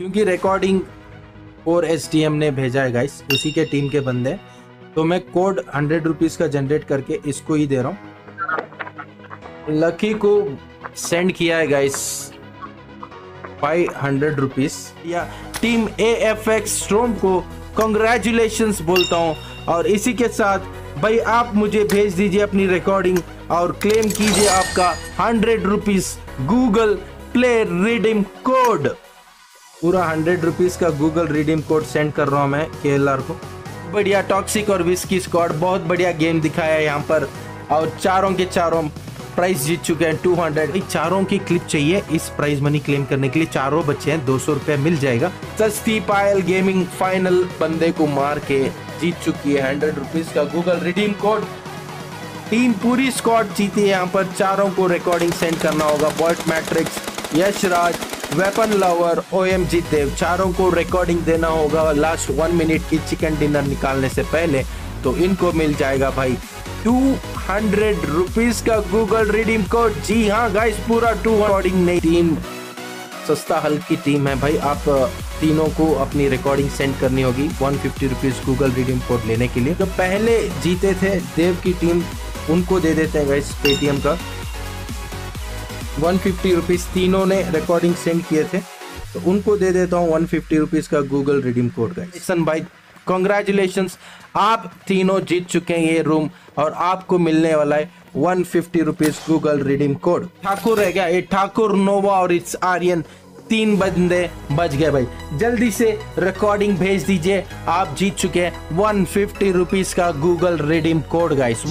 क्योंकि रिकॉर्डिंग और एस ने भेजा है गाइस उसी के टीम के बंदे तो मैं कोड हंड्रेड रुपीज़ का जनरेट करके इसको ही दे रहा हूँ। लकी को सेंड किया है गाइस फाइव हंड्रेड रुपीज़ या team A F X storm को कॉन्ग्रेचुलेशन बोलता हूँ। और इसी के साथ, भाई, आप मुझे भेज दीजिए अपनी रिकॉर्डिंग और क्लेम कीजिए आपका hundred rupees Google Play redeem code पूरा हंड्रेड रुपीज़ का गूगल रिडीम कोड सेंड कर रहा हूँ मैं केएलआर को। बढ़िया टॉक्सिक और विस्की स्क्वाड बहुत बढ़िया गेम दिखाया है यहाँ पर। और चारों के चारों प्राइस जीत चुके हैं टू हंड्रेड चारों की क्लिप चाहिए इस प्राइज मनी क्लेम करने के लिए। चारों बच्चे हैं, दो सौ रुपए मिल जाएगा। सस्ती पायल गेमिंग फाइनल बंदे को मार के जीत चुकी है हंड्रेड रुपीज़ का गूगल रिडीम कोड टीम पूरी स्क्वाड जीती है यहाँ पर। चारों को रिकॉर्डिंग सेंड करना होगा। Bot matrix Yash Raj weapon lover O M G Dev चारों को रिकॉर्डिंग देना होगा लास्ट वन मिनट की चिकन डिनर निकालने से पहले तो इनको मिल जाएगा भाई टू हंड्रेड रुपीज़ का गूगल रिडीम कोड जी हाँ गाइस पूरा टू रिकॉर्डिंग नहीं टीम सस्ता हल्की टीम है भाई। आप तीनों को अपनी रिकॉर्डिंग सेंड करनी होगी one fifty rupees Google redeem code लेने के लिए। जो पहले जीते थे, देव की टीम उनको दे देते हैं गाइस पेटीएम का। वन फिफ्टी रुपीज़ तीनों ने रिकॉर्डिंग सेंड किए थे। तो उनको दे देता हूँ वन फिफ्टी रुपीज़ का गूगल रिडीम कोड का सन भाई कॉन्ग्रेचुलेशन आप तीनों जीत चुके हैं ये रूम और आपको मिलने वाला है one fifty rupees Google redeem code Thakur रह गया। ये ठाकुर नोवा और इट्स आर्यन तीन बंदे बच गए भाई। जल्दी से रिकॉर्डिंग भेज दीजिए। आप जीत चुके हैं वन फिफ्टी रुपीज़ का Google redeem code guys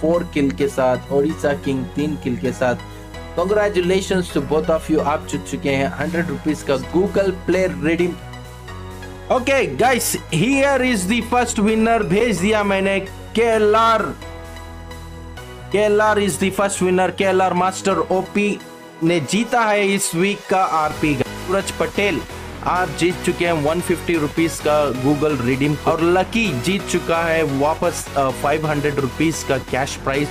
four kill के साथ ओडिशा किंग तीन किल के साथ congratulation to both of you आप चुक चुके हैं हंड्रेड रुपीज़ का Google Play redeem okay guys here is the first winner भेज दिया मैंने KLR KLR is the first winner KLR master OP ने जीता है इस वीक का आरपी सूरज पटेल आप जीत चुके हैं वन फिफ्टी रुपीज़ का गूगल रिडीम और लकी जीत चुका है वापस फाइव हंड्रेड रुपीज़ का कैश प्राइज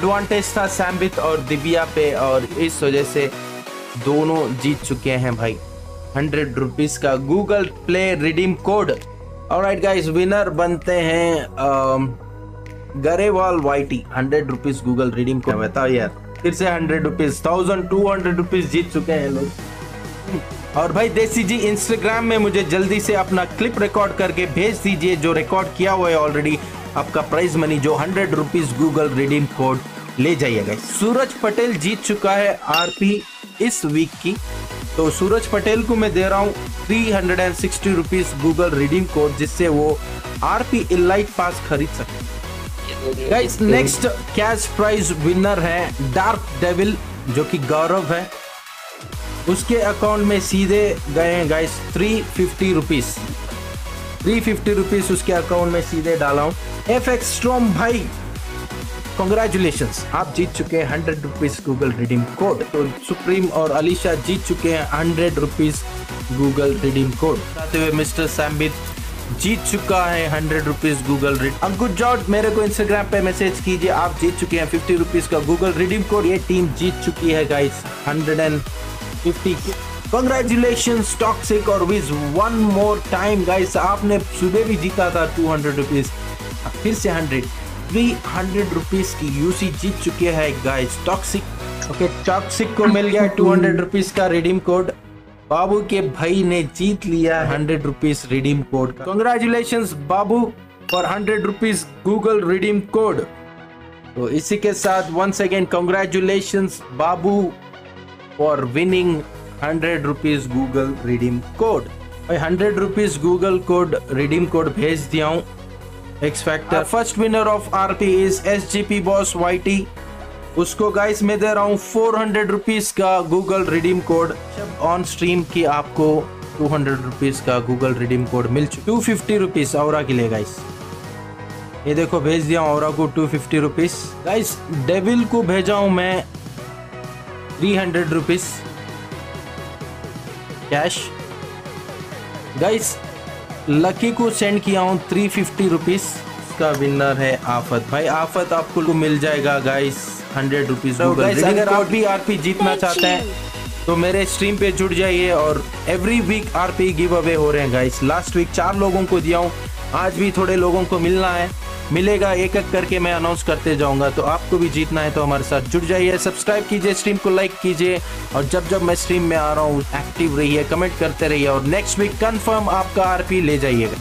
एडवांटेज था सैम्बित और दिव्या पे और इस वजह से दोनों जीत चुके हैं भाई। हंड्रेड रुपीज़ का गूगल प्ले रिडीम कोड। और राइट गाइस विनर बनते हैं Grewal YT hundred rupees Google redeem code. बताओ यार। फिर से hundred rupees thousand two hundred rupees जीत चुके हैं लोग। और भाई देसी जी इंस्टाग्राम में मुझे जल्दी से अपना क्लिप रिकॉर्ड करके भेज दीजिए, जो रिकॉर्ड किया हुआ है ऑलरेडी आपका प्राइज मनी जो hundred rupees Google redeem code ले जाइएगा। सूरज पटेल जीत चुका है आरपी इस वीक की। तो सूरज पटेल को मैं दे रहा हूँ three hundred and sixty rupees Google redeem code जिससे वो आरपी इलाइट पास खरीद सके। नेक्स्ट कैश प्राइज विनर है डार्क डेविल जो कि गौरव है। उसके अकाउंट में सीधे गए हैं guys three fifty rupees three fifty rupees उसके अकाउंट में सीधे डाला हूँ. एफ़ एक्स स्ट्रॉम भाई कॉन्ग्रेचुलेशन आप जीत चुके हैं hundred rupees Google redeem code तो सुप्रीम और अलीशा जीत चुके हैं hundred rupees Google redeem code बताते हुए मिस्टर सैम्बित जीत चुका है hundred rupees Google red good job मेरे को इंस्टाग्राम पे मैसेज कीजिए, आप जीत चुके हैं फिफ्टी रुपीज़ का गूगल रिडीम कोड ये टीम जीत चुकी है guys hundred and congratulation toxic और wiz one more time guys आपने सुबह भी जीता था टू हंड्रेड रुपीज़ फिर से हंड्रेड थ्री हंड्रेड रुपीज़ की यूसी जीत चुके हैं गाइस टॉक्सिक ओके टॉक्सिक को मिल गया टू हंड्रेड रुपीज़ का रिडीम कोड बाबू के भाई ने जीत लिया hundred rupees redeem code congratulation Babu for hundred rupees Google redeem code तो इसी के साथ one second congratulation Babu. For winning hundred rupees Google redeem code hundred rupees Google code redeem code भेज दिया हूँ। X factor first winner of RP is S G P boss Y T उसको guys मैं दे रहा हूँ four hundred rupees का Google redeem code on stream की आपको टू हंड्रेड रुपीज़ का गूगल रिडीम कोड मिल चुका टू फिफ्टी रुपीज़ और के लिए गाइस ये देखो, भेज दिया और को two fifty rupees guys devil को भेजा हूँ मैं three hundred rupees cash guys lucky को सेंड किया हूँ थ्री फिफ्टी रुपीज़ का विनर है आफत भाई। आफत आपको मिल जाएगा गाइस हंड्रेड रुपीज़ अगर आप भी आरपी जीतना चाहते हैं तो मेरे स्ट्रीम पे जुड़ जाइए और every week RP give away हो रहे हैं गाइस लास्ट वीक चार लोगों को दिया हूँ। आज भी थोड़े लोगों को मिलना है। मिलेगा एक एक करके मैं अनाउंस करते जाऊँगा। तो आपको भी जीतना है तो हमारे साथ जुड़ जाइए सब्सक्राइब कीजिए स्ट्रीम को लाइक कीजिए और जब जब मैं स्ट्रीम में आ रहा हूँ एक्टिव रहिए कमेंट करते रहिए और नेक्स्ट वीक कन्फर्म आपका आरपी ले जाइएगा।